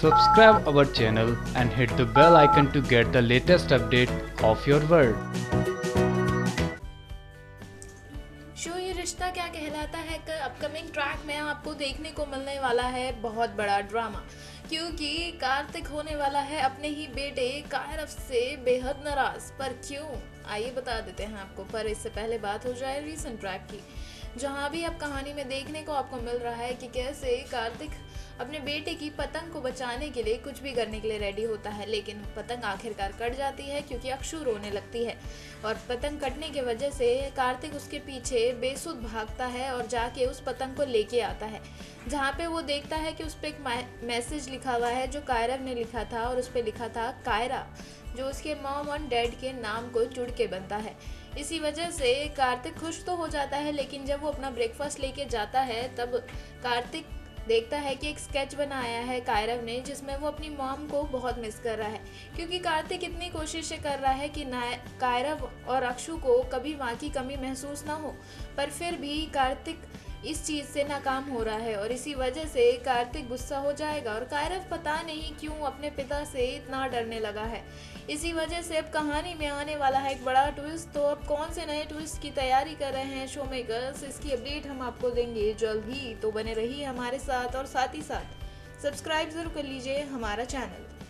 Subscribe our channel and hit the bell icon to get the latest update of your world. Show, Yeh Rishta Kya कहलाता है? का upcoming track में आपको देखने को मिलने वाला है बहुत बड़ा ड्रामा क्योंकि कार्तिक होने वाला है अपने ही बेटे कायरव से बेहद नाराज़। पर क्यों? आइए बता देते हैं आपको। पर इससे पहले बात हो जाए रीसेंट ट्रैक की, जहाँ भी अब कहानी में देखने को आपको मिल रहा है कि कैसे कार्तिक अपने बेटे की पतंग को बचाने के लिए कुछ भी करने के लिए रेडी होता है, लेकिन पतंग आखिरकार कट जाती है क्योंकि अक्षु रोने लगती है। और पतंग कटने की वजह से कार्तिक उसके पीछे बेसुध भागता है और जाके उस पतंग को लेके आता है, जहाँ पे वो देखता है कि उस पर एक मैसेज लिखा हुआ है जो कायरव ने लिखा था और उस पर लिखा था कायरा, जो उसके मॉम और डैड के नाम को जुड़ के बनता है। इसी वजह से कार्तिक खुश तो हो जाता है, लेकिन जब वो अपना ब्रेकफास्ट लेके जाता है, तब कार्तिक देखता है कि एक स्केच बनाया है कायरव ने, जिसमें वो अपनी मॉम को बहुत मिस कर रहा है। क्योंकि कार्तिक इतनी कोशिशें कर रहा है कि कायरव और अक्षु को कभी माँ की कमी महसूस ना हो। पर फिर भी कार्तिक इस चीज़ से नाकाम हो रहा है और इसी वजह से कार्तिक गुस्सा हो जाएगा और कायरव पता नहीं क्यों अपने पिता से इतना डरने लगा है। इसी वजह से अब कहानी में आने वाला है एक बड़ा ट्विस्ट तो अब कौन से नए ट्विस्ट की तैयारी कर रहे हैं शो मेकर्स इसकी अपडेट हम आपको देंगे जल्द ही। तो बने रहिए हमारे साथ और साथ ही साथ। सब्सक्राइब ज़रूर कर लीजिए हमारा channel